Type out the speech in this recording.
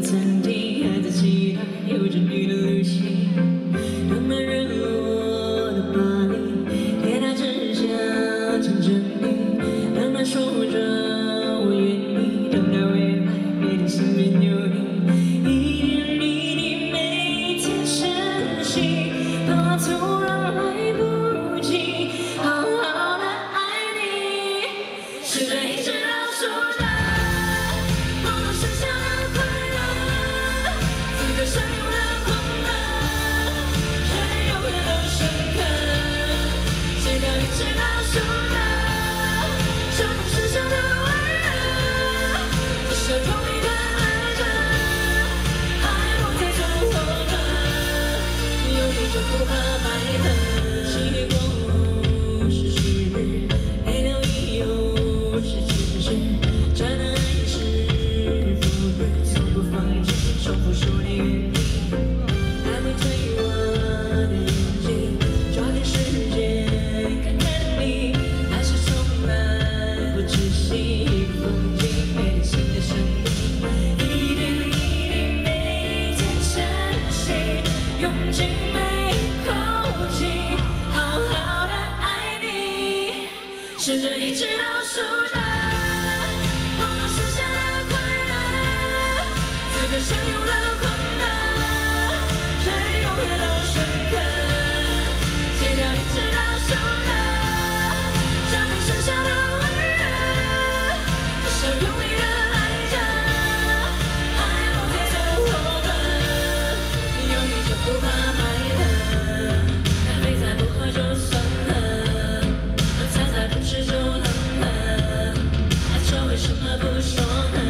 曾经还在期待有着你的旅行，等满人。头发白了漆黑过后是晴日泪流以后是晴持真的爱是富复从不放弃重复说你愿意还没退的眼睛抓紧时间看看你爱是从来不止息风景每天的生命一点一滴每天珍惜用尽试着一直倒数着我们剩下的快乐此刻相 push on.